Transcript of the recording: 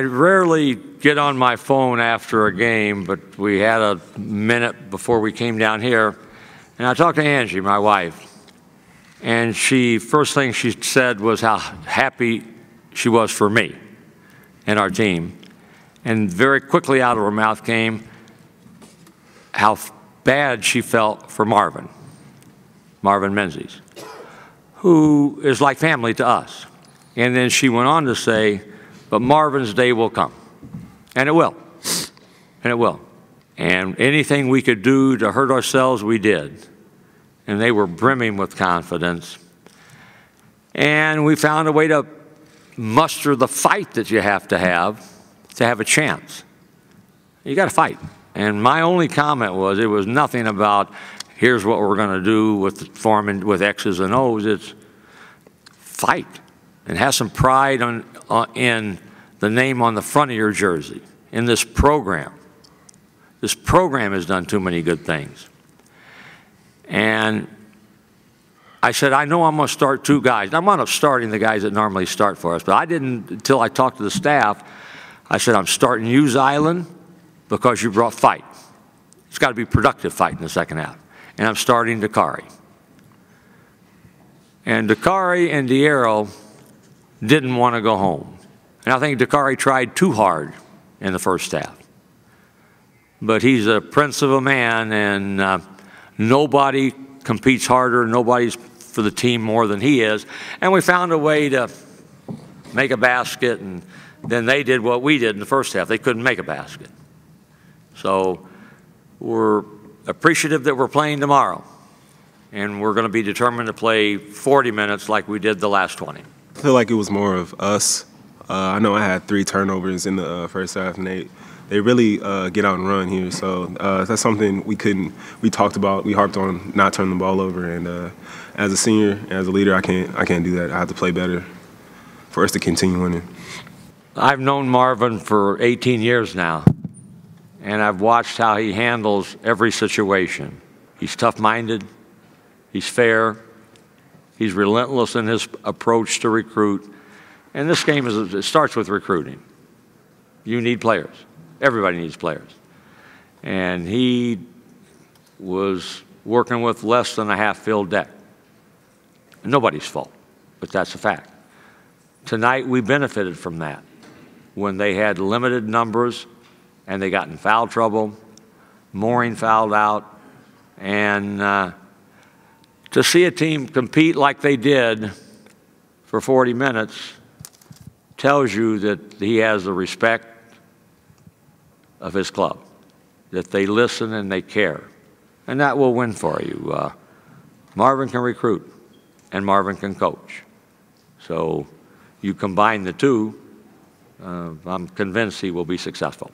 I rarely get on my phone after a game, but we had a minute before we came down here, and I talked to Angie, my wife, and she first thing she said was how happy she was for me and our team, and very quickly out of her mouth came how bad she felt for Marvin, Marvin Menzies, who is like family to us. And then she went on to say, but Marvin's day will come. And it will. And it will. And anything we could do to hurt ourselves, we did. And they were brimming with confidence. And we found a way to muster the fight that you have to have to have a chance. You got to fight. And my only comment was it was nothing about here's what we're going to do with forming with X's and O's. It's fight and have some pride on, uh, in the name on the front of your jersey in this program. This program has done too many good things. And I said, I know I'm going to start two guys. I'm not starting the guys that normally start for us, but I didn't until I talked to the staff. I said, I'm starting you, Zylan, because you brought fight. It's got to be productive fight in the second half. And I'm starting Dakarai. And Dakarai and Diero didn't want to go home. And I think Dakarai tried too hard in the first half. But he's a prince of a man, and uh, nobody competes harder, nobody's for the team more than he is. And we found a way to make a basket, and then they did what we did in the first half. They couldn't make a basket. So we're appreciative that we're playing tomorrow, and we're going to be determined to play 40 minutes like we did the last 20. I feel like it was more of us. Uh, I know I had three turnovers in the uh, first half, and they they really uh, get out and run here. So uh, that's something we couldn't. We talked about. We harped on not turning the ball over. And uh, as a senior, as a leader, I can't. I can't do that. I have to play better for us to continue winning. I've known Marvin for 18 years now, and I've watched how he handles every situation. He's tough-minded. He's fair. He's relentless in his approach to recruit. And this game is, it starts with recruiting. You need players. Everybody needs players. And he was working with less than a half-filled deck. Nobody's fault, but that's a fact. Tonight, we benefited from that. When they had limited numbers and they got in foul trouble, Mooring fouled out, and uh, to see a team compete like they did for 40 minutes tells you that he has the respect of his club, that they listen and they care. And that will win for you. Uh, Marvin can recruit, and Marvin can coach. So you combine the two, uh, I'm convinced he will be successful.